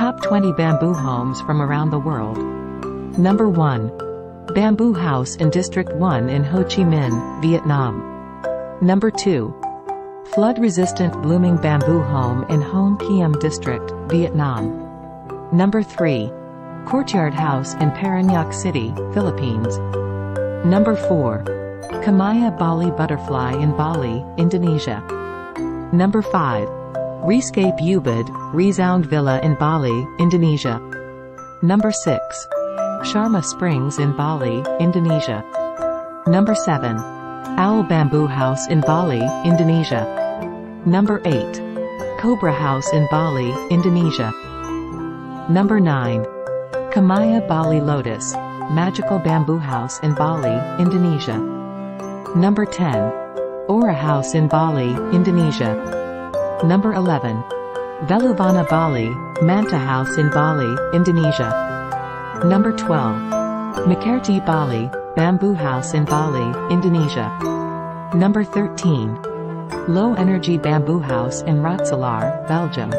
Top 20 bamboo homes from around the world. Number 1. Bamboo House in District 1 in Ho Chi Minh, Vietnam. Number 2. Flood-resistant blooming bamboo home in Hoan Kiem District, Vietnam. Number 3. Courtyard House in Parañaque City, Philippines. Number 4. Kamaya Bali Butterfly in Bali, Indonesia. Number 5. Rescape Ubud, Resound Villa in Bali, Indonesia. Number 6. Sharma Springs in Bali, Indonesia. Number 7. Owl Bamboo House in Bali, Indonesia. Number 8. Cobra House in Bali, Indonesia. Number 9. Kamaya Bali Lotus, Magical Bamboo House in Bali, Indonesia. Number 10. Aura House in Bali, Indonesia. Number 11. Veluvana Bali, Manta House in Bali, Indonesia. Number 12. Makerti Bali, Bamboo House in Bali, Indonesia. Number 13. Low Energy Bamboo House in Rotselaar, Belgium.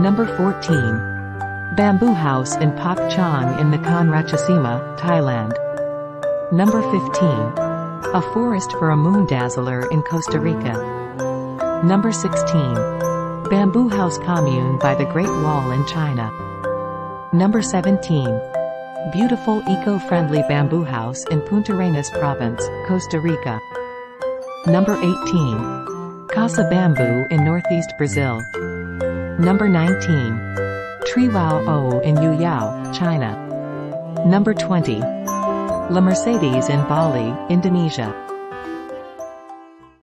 Number 14. Bamboo House in Pak Chong in Nakhon Ratchasima, Thailand. Number 15. A Forest for a Moon Dazzler in Costa Rica. Number 16. Bamboo House Commune by the Great Wall in China. Number 17. Beautiful eco-friendly bamboo house in Puntarenas Province, Costa Rica. Number 18. Casa Bamboo in Northeast Brazil. Number 19. Triwao O in Yuyao, China. Number 20. La Mercedes in Bali, Indonesia.